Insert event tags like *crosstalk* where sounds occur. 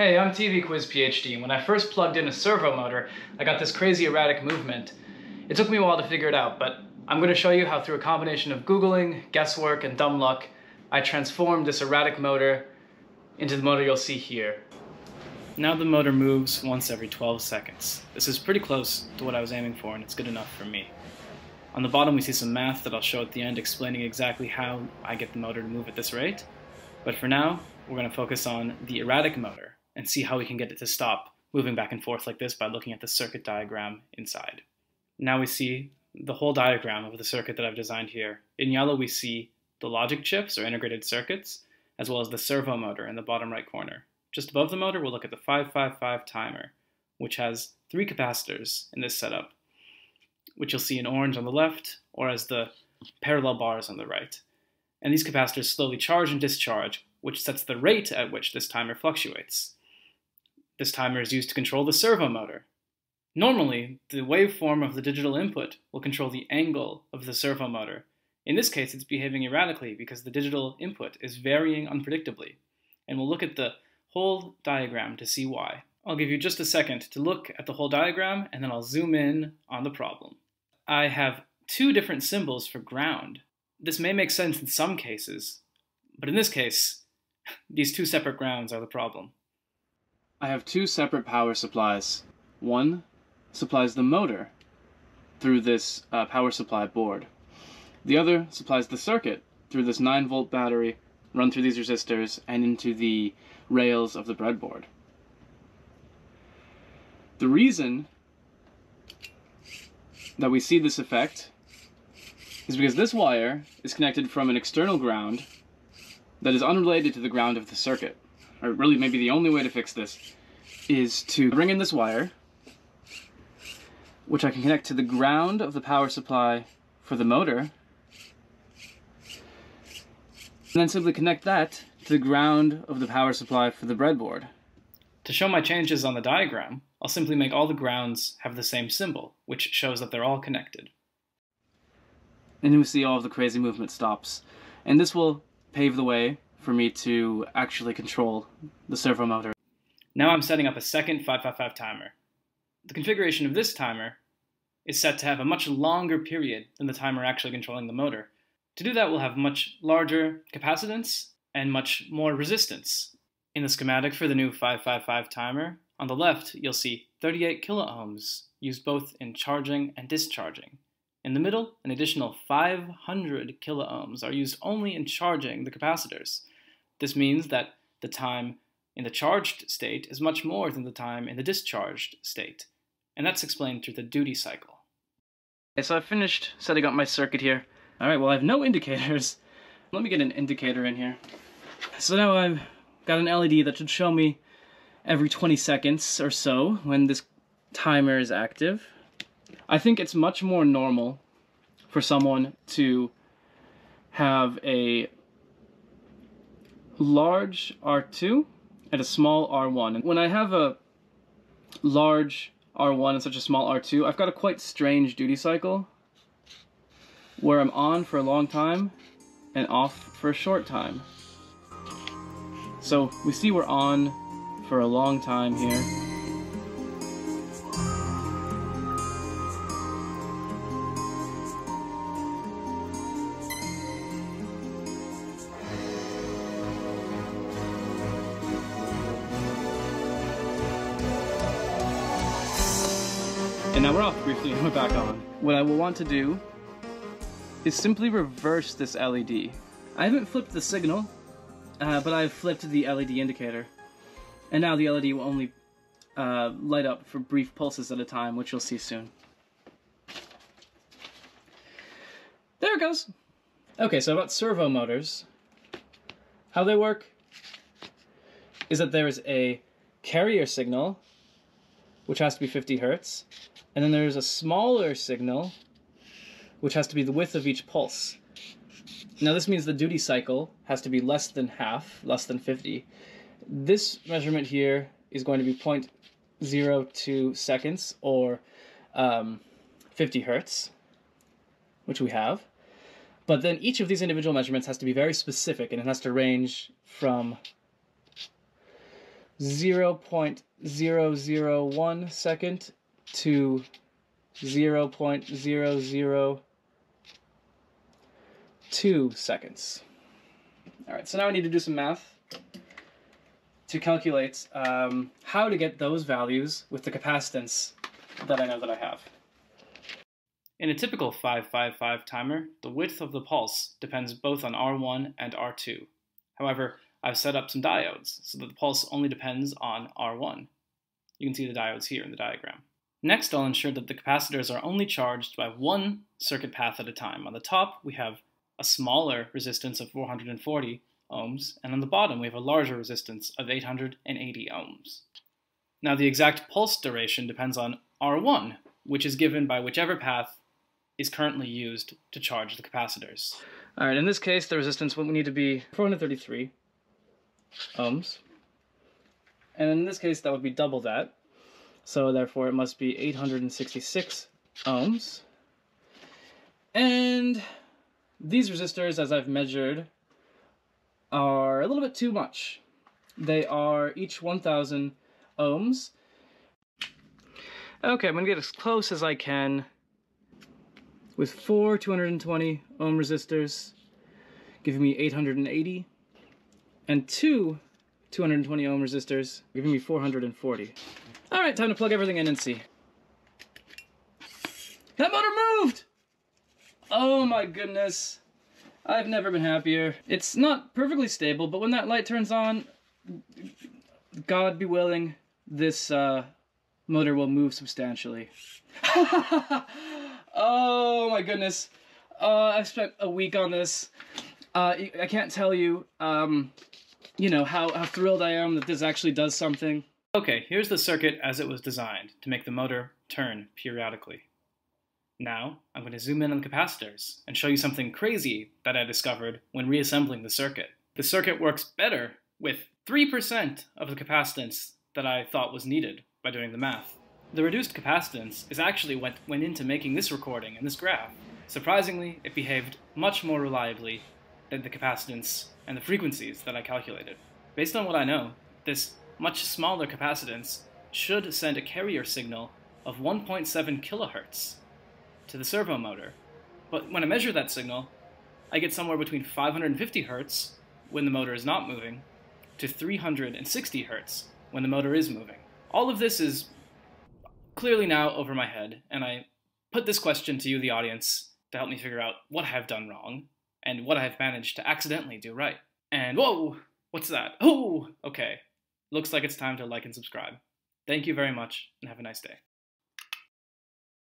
Hey, I'm TV Quiz PhD, and when I first plugged in a servo motor, I got this crazy erratic movement. It took me a while to figure it out, but I'm going to show you how through a combination of Googling, guesswork, and dumb luck, I transformed this erratic motor into the motor you'll see here. Now the motor moves once every 12 seconds. This is pretty close to what I was aiming for, and it's good enough for me. On the bottom we see some math that I'll show at the end explaining exactly how I get the motor to move at this rate. But for now, we're going to focus on the erratic motor and see how we can get it to stop moving back and forth like this by looking at the circuit diagram inside. Now we see the whole diagram of the circuit that I've designed here. In yellow we see the logic chips or integrated circuits, as well as the servo motor in the bottom right corner. Just above the motor we'll look at the 555 timer, which has three capacitors in this setup, which you'll see in orange on the left, or as the parallel bars on the right. And these capacitors slowly charge and discharge, which sets the rate at which this timer fluctuates. This timer is used to control the servo motor. Normally, the waveform of the digital input will control the angle of the servo motor. In this case, it's behaving erratically because the digital input is varying unpredictably. And we'll look at the whole diagram to see why. I'll give you just a second to look at the whole diagram and then I'll zoom in on the problem. I have two different symbols for ground. This may make sense in some cases, but in this case, *laughs* these two separate grounds are the problem. I have two separate power supplies. One supplies the motor through this uh, power supply board. The other supplies the circuit through this 9 volt battery run through these resistors and into the rails of the breadboard. The reason that we see this effect is because this wire is connected from an external ground that is unrelated to the ground of the circuit or really maybe the only way to fix this, is to bring in this wire, which I can connect to the ground of the power supply for the motor, and then simply connect that to the ground of the power supply for the breadboard. To show my changes on the diagram, I'll simply make all the grounds have the same symbol, which shows that they're all connected. And you see all of the crazy movement stops. And this will pave the way for me to actually control the servo motor. Now I'm setting up a second 555 timer. The configuration of this timer is set to have a much longer period than the timer actually controlling the motor. To do that, we'll have much larger capacitance and much more resistance. In the schematic for the new 555 timer, on the left, you'll see 38 kiloohms used both in charging and discharging. In the middle, an additional 500 kiloohms are used only in charging the capacitors. This means that the time in the charged state is much more than the time in the discharged state, and that's explained through the duty cycle. Okay, so I've finished setting up my circuit here. All right, well, I have no *laughs* indicators. Let me get an indicator in here. So now I've got an LED that should show me every 20 seconds or so when this timer is active. I think it's much more normal for someone to have a large R2 and a small R1. And when I have a large R1 and such a small R2, I've got a quite strange duty cycle where I'm on for a long time and off for a short time. So we see we're on for a long time here. And now we're off briefly and we're back on. What I will want to do is simply reverse this LED. I haven't flipped the signal, uh, but I've flipped the LED indicator. And now the LED will only uh, light up for brief pulses at a time, which you'll see soon. There it goes! Okay, so about servo motors, how they work is that there is a carrier signal, which has to be 50 hertz, and then there's a smaller signal, which has to be the width of each pulse. Now this means the duty cycle has to be less than half, less than 50. This measurement here is going to be 0.02 seconds, or um, 50 hertz, which we have. But then each of these individual measurements has to be very specific, and it has to range from 0.001 second to 0.002 seconds. All right, so now I need to do some math to calculate um, how to get those values with the capacitance that I know that I have. In a typical 555 timer, the width of the pulse depends both on R1 and R2. However, I've set up some diodes so that the pulse only depends on R1. You can see the diodes here in the diagram. Next, I'll ensure that the capacitors are only charged by one circuit path at a time. On the top, we have a smaller resistance of 440 ohms, and on the bottom, we have a larger resistance of 880 ohms. Now, the exact pulse duration depends on R1, which is given by whichever path is currently used to charge the capacitors. All right, in this case, the resistance will need to be 433 ohms. And in this case, that would be double that. So therefore, it must be 866 ohms. And these resistors, as I've measured, are a little bit too much. They are each 1,000 ohms. Okay, I'm going to get as close as I can with four 220 ohm resistors, giving me 880, and two 220 ohm resistors, giving me 440. All right, time to plug everything in and see. That motor moved! Oh my goodness. I've never been happier. It's not perfectly stable, but when that light turns on, God be willing, this uh, motor will move substantially. *laughs* Oh my goodness. Uh, I've spent a week on this. Uh, I can't tell you, um, you know, how, how thrilled I am that this actually does something. Okay, here's the circuit as it was designed to make the motor turn periodically. Now, I'm going to zoom in on the capacitors and show you something crazy that I discovered when reassembling the circuit. The circuit works better with 3% of the capacitance that I thought was needed by doing the math. The reduced capacitance is actually what went into making this recording and this graph. Surprisingly, it behaved much more reliably than the capacitance and the frequencies that I calculated. Based on what I know, this much smaller capacitance should send a carrier signal of 1.7 kilohertz to the servo motor. But when I measure that signal, I get somewhere between 550 hertz when the motor is not moving to 360 hertz when the motor is moving. All of this is clearly now over my head, and I put this question to you, the audience, to help me figure out what I have done wrong and what I have managed to accidentally do right. And whoa, what's that? Oh, okay. Looks like it's time to like and subscribe. Thank you very much, and have a nice day.